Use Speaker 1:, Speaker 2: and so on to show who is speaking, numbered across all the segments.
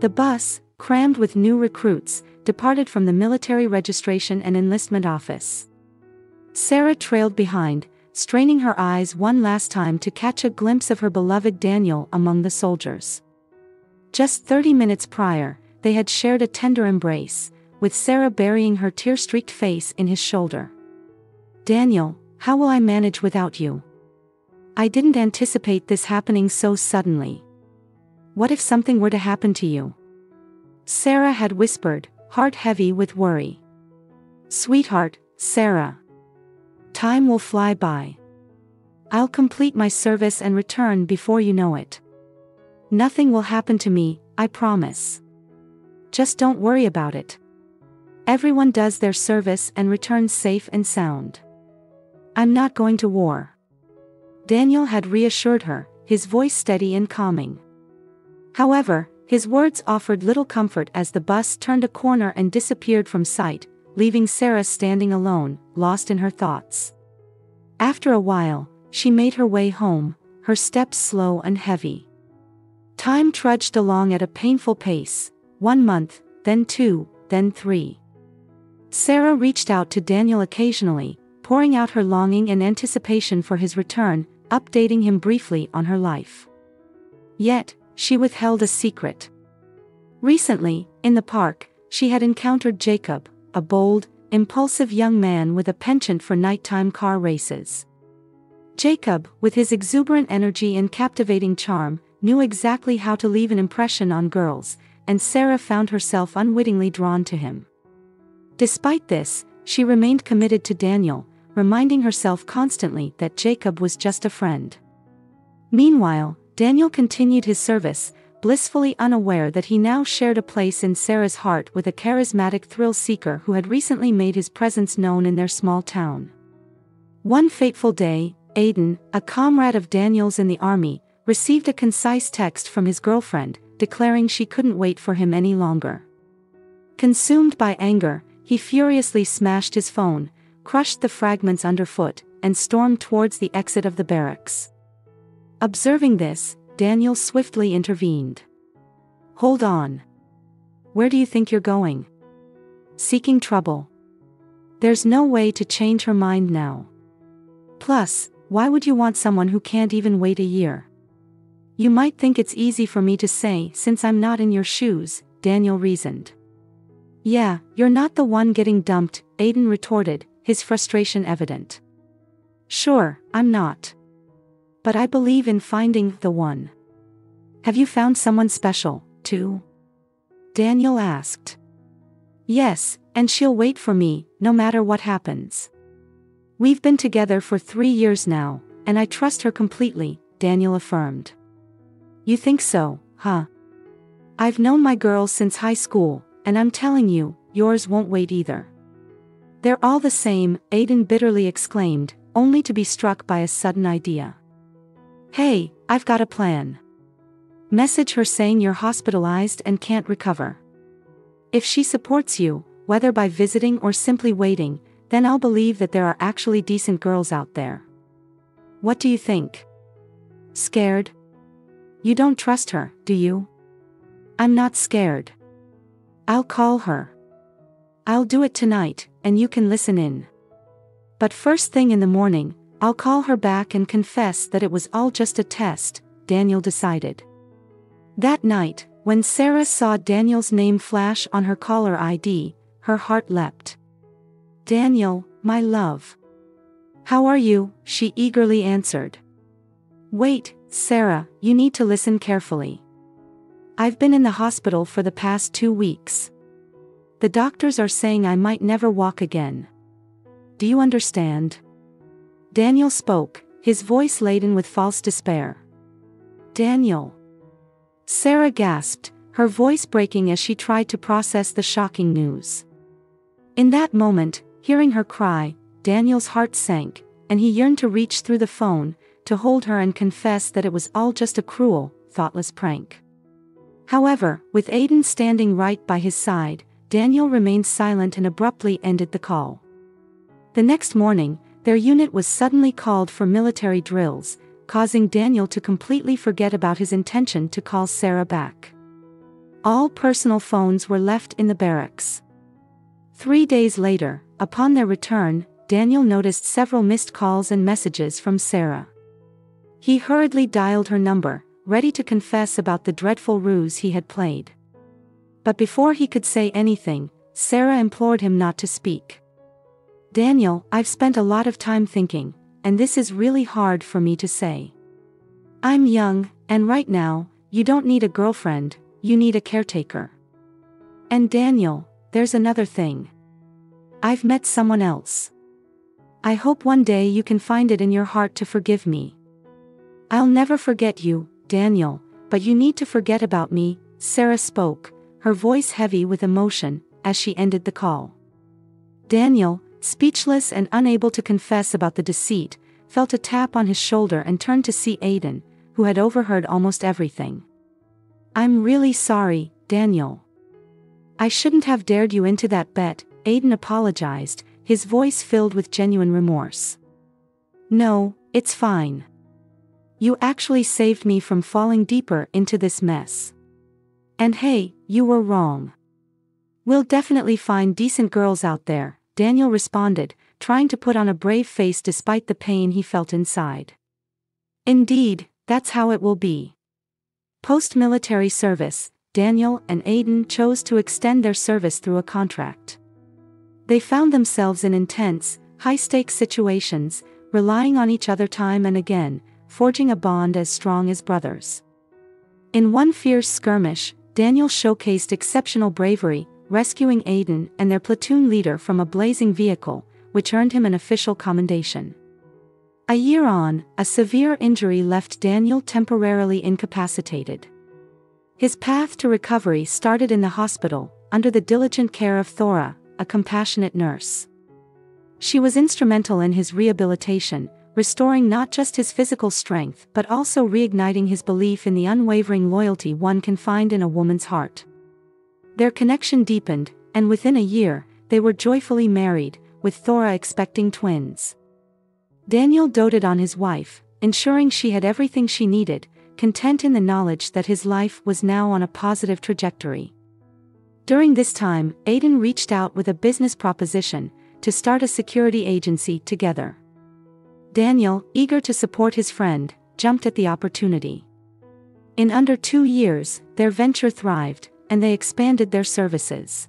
Speaker 1: The bus, crammed with new recruits, departed from the military registration and enlistment office. Sarah trailed behind, straining her eyes one last time to catch a glimpse of her beloved Daniel among the soldiers. Just 30 minutes prior, they had shared a tender embrace, with Sarah burying her tear streaked face in his shoulder. Daniel, how will I manage without you? I didn't anticipate this happening so suddenly. What if something were to happen to you? Sarah had whispered, heart heavy with worry. Sweetheart, Sarah. Time will fly by. I'll complete my service and return before you know it. Nothing will happen to me, I promise. Just don't worry about it. Everyone does their service and returns safe and sound. I'm not going to war. Daniel had reassured her, his voice steady and calming. However, his words offered little comfort as the bus turned a corner and disappeared from sight, leaving Sarah standing alone, lost in her thoughts. After a while, she made her way home, her steps slow and heavy. Time trudged along at a painful pace, one month, then two, then three. Sarah reached out to Daniel occasionally, pouring out her longing and anticipation for his return, updating him briefly on her life. Yet, she withheld a secret. Recently, in the park, she had encountered Jacob, a bold, impulsive young man with a penchant for nighttime car races. Jacob, with his exuberant energy and captivating charm, knew exactly how to leave an impression on girls, and Sarah found herself unwittingly drawn to him. Despite this, she remained committed to Daniel, reminding herself constantly that Jacob was just a friend. Meanwhile, Daniel continued his service, blissfully unaware that he now shared a place in Sarah's heart with a charismatic thrill seeker who had recently made his presence known in their small town. One fateful day, Aiden, a comrade of Daniel's in the army, received a concise text from his girlfriend, declaring she couldn't wait for him any longer. Consumed by anger, he furiously smashed his phone, crushed the fragments underfoot, and stormed towards the exit of the barracks. Observing this, Daniel swiftly intervened. Hold on. Where do you think you're going? Seeking trouble. There's no way to change her mind now. Plus, why would you want someone who can't even wait a year? You might think it's easy for me to say since I'm not in your shoes, Daniel reasoned. Yeah, you're not the one getting dumped, Aiden retorted, his frustration evident. Sure, I'm not. But I believe in finding the one. Have you found someone special, too? Daniel asked. Yes, and she'll wait for me, no matter what happens. We've been together for three years now, and I trust her completely, Daniel affirmed. You think so, huh? I've known my girls since high school, and I'm telling you, yours won't wait either. They're all the same, Aiden bitterly exclaimed, only to be struck by a sudden idea. Hey, I've got a plan. Message her saying you're hospitalized and can't recover. If she supports you, whether by visiting or simply waiting, then I'll believe that there are actually decent girls out there. What do you think? Scared? You don't trust her, do you? I'm not scared. I'll call her. I'll do it tonight, and you can listen in. But first thing in the morning, I'll call her back and confess that it was all just a test, Daniel decided. That night, when Sarah saw Daniel's name flash on her caller ID, her heart leapt. Daniel, my love. How are you? she eagerly answered. Wait, Sarah, you need to listen carefully. I've been in the hospital for the past two weeks. The doctors are saying I might never walk again. Do you understand? Daniel spoke, his voice laden with false despair. Daniel. Sarah gasped, her voice breaking as she tried to process the shocking news. In that moment, hearing her cry, Daniel's heart sank, and he yearned to reach through the phone, to hold her and confess that it was all just a cruel, thoughtless prank. However, with Aiden standing right by his side, Daniel remained silent and abruptly ended the call. The next morning, their unit was suddenly called for military drills, causing Daniel to completely forget about his intention to call Sarah back. All personal phones were left in the barracks. Three days later, upon their return, Daniel noticed several missed calls and messages from Sarah. He hurriedly dialed her number, ready to confess about the dreadful ruse he had played. But before he could say anything, Sarah implored him not to speak. Daniel, I've spent a lot of time thinking, and this is really hard for me to say. I'm young, and right now, you don't need a girlfriend, you need a caretaker. And Daniel, there's another thing. I've met someone else. I hope one day you can find it in your heart to forgive me. I'll never forget you, Daniel, but you need to forget about me, Sarah spoke, her voice heavy with emotion, as she ended the call. Daniel, speechless and unable to confess about the deceit, felt a tap on his shoulder and turned to see Aiden, who had overheard almost everything. I'm really sorry, Daniel. I shouldn't have dared you into that bet, Aiden apologized, his voice filled with genuine remorse. No, it's fine. You actually saved me from falling deeper into this mess. And hey, you were wrong. We'll definitely find decent girls out there, Daniel responded, trying to put on a brave face despite the pain he felt inside. Indeed, that's how it will be. Post military service, Daniel and Aiden chose to extend their service through a contract. They found themselves in intense, high stakes situations, relying on each other time and again, forging a bond as strong as brothers. In one fierce skirmish, Daniel showcased exceptional bravery, rescuing Aiden and their platoon leader from a blazing vehicle, which earned him an official commendation. A year on, a severe injury left Daniel temporarily incapacitated. His path to recovery started in the hospital, under the diligent care of Thora, a compassionate nurse. She was instrumental in his rehabilitation, restoring not just his physical strength but also reigniting his belief in the unwavering loyalty one can find in a woman's heart. Their connection deepened, and within a year, they were joyfully married, with Thora expecting twins. Daniel doted on his wife, ensuring she had everything she needed, content in the knowledge that his life was now on a positive trajectory. During this time, Aiden reached out with a business proposition to start a security agency together. Daniel, eager to support his friend, jumped at the opportunity. In under two years, their venture thrived, and they expanded their services.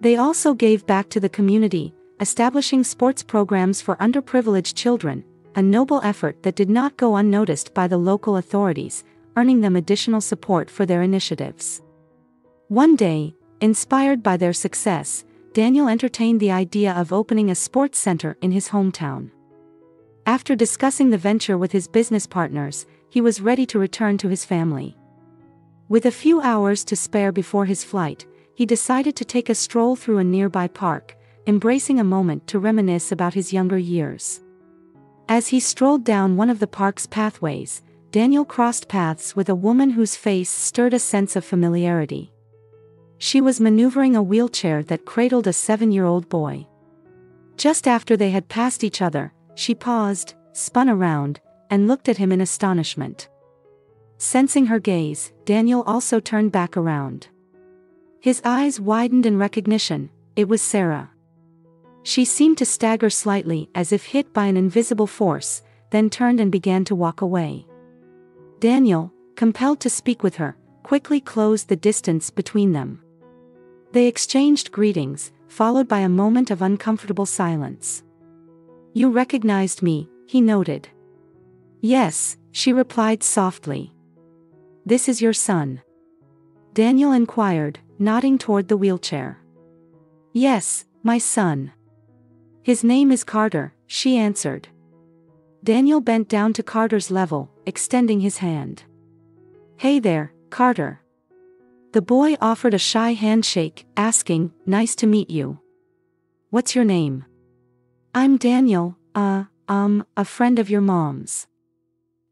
Speaker 1: They also gave back to the community, establishing sports programs for underprivileged children, a noble effort that did not go unnoticed by the local authorities, earning them additional support for their initiatives. One day, inspired by their success, Daniel entertained the idea of opening a sports center in his hometown. After discussing the venture with his business partners, he was ready to return to his family. With a few hours to spare before his flight, he decided to take a stroll through a nearby park, embracing a moment to reminisce about his younger years. As he strolled down one of the park's pathways, Daniel crossed paths with a woman whose face stirred a sense of familiarity. She was maneuvering a wheelchair that cradled a seven year old boy. Just after they had passed each other, she paused, spun around, and looked at him in astonishment. Sensing her gaze, Daniel also turned back around. His eyes widened in recognition, it was Sarah. She seemed to stagger slightly as if hit by an invisible force, then turned and began to walk away. Daniel, compelled to speak with her, quickly closed the distance between them. They exchanged greetings, followed by a moment of uncomfortable silence. You recognized me, he noted. Yes, she replied softly. This is your son. Daniel inquired, nodding toward the wheelchair. Yes, my son. His name is Carter, she answered. Daniel bent down to Carter's level, extending his hand. Hey there, Carter. The boy offered a shy handshake, asking, Nice to meet you. What's your name? I'm Daniel, uh, um, a friend of your mom's.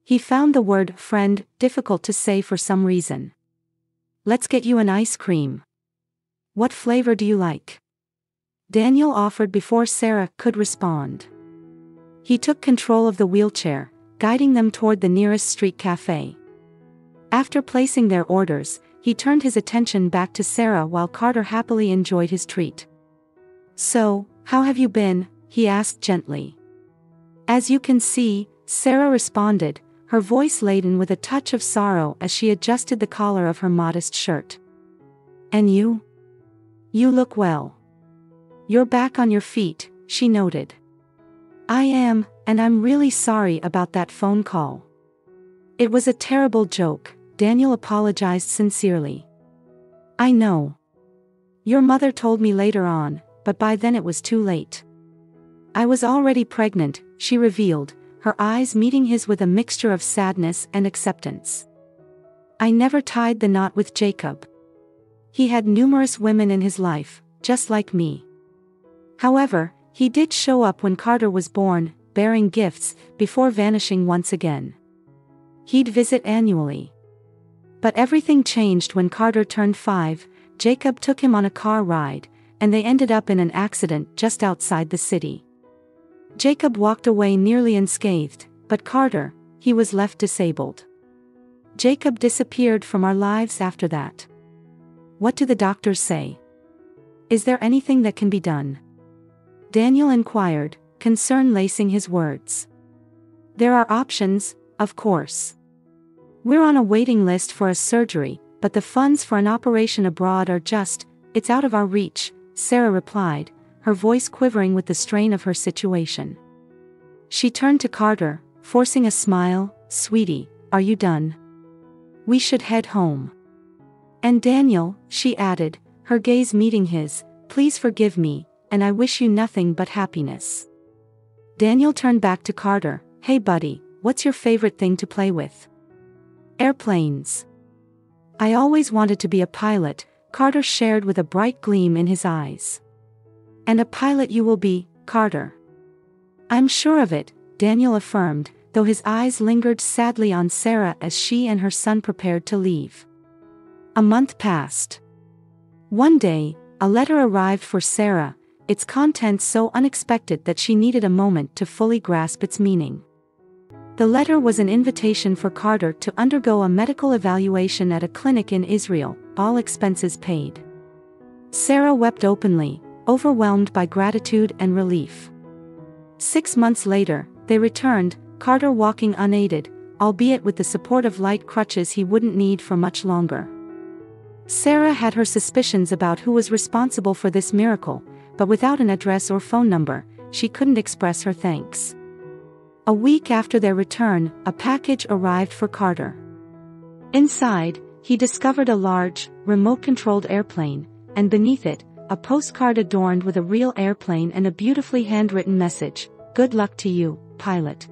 Speaker 1: He found the word friend difficult to say for some reason. Let's get you an ice cream. What flavor do you like? Daniel offered before Sarah could respond. He took control of the wheelchair, guiding them toward the nearest street cafe. After placing their orders, he turned his attention back to Sarah while Carter happily enjoyed his treat. So, how have you been? he asked gently. As you can see, Sarah responded, her voice laden with a touch of sorrow as she adjusted the collar of her modest shirt. And you? You look well. You're back on your feet, she noted. I am, and I'm really sorry about that phone call. It was a terrible joke, Daniel apologized sincerely. I know. Your mother told me later on, but by then it was too late. I was already pregnant, she revealed, her eyes meeting his with a mixture of sadness and acceptance. I never tied the knot with Jacob. He had numerous women in his life, just like me. However, he did show up when Carter was born, bearing gifts, before vanishing once again. He'd visit annually. But everything changed when Carter turned five, Jacob took him on a car ride, and they ended up in an accident just outside the city. Jacob walked away nearly unscathed, but Carter, he was left disabled. Jacob disappeared from our lives after that. What do the doctors say? Is there anything that can be done? Daniel inquired, concern lacing his words. There are options, of course. We're on a waiting list for a surgery, but the funds for an operation abroad are just, it's out of our reach, Sarah replied, her voice quivering with the strain of her situation. She turned to Carter, forcing a smile, Sweetie, are you done? We should head home. And Daniel, she added, her gaze meeting his, please forgive me, and I wish you nothing but happiness. Daniel turned back to Carter, hey buddy, what's your favorite thing to play with? Airplanes. I always wanted to be a pilot, Carter shared with a bright gleam in his eyes. And a pilot you will be, Carter. I'm sure of it, Daniel affirmed, though his eyes lingered sadly on Sarah as she and her son prepared to leave. A month passed. One day, a letter arrived for Sarah, its contents so unexpected that she needed a moment to fully grasp its meaning. The letter was an invitation for Carter to undergo a medical evaluation at a clinic in Israel, all expenses paid. Sarah wept openly, overwhelmed by gratitude and relief. Six months later, they returned, Carter walking unaided, albeit with the support of light crutches he wouldn't need for much longer. Sarah had her suspicions about who was responsible for this miracle, but without an address or phone number, she couldn't express her thanks. A week after their return, a package arrived for Carter. Inside, he discovered a large, remote-controlled airplane, and beneath it, a postcard adorned with a real airplane and a beautifully handwritten message, Good luck to you, pilot.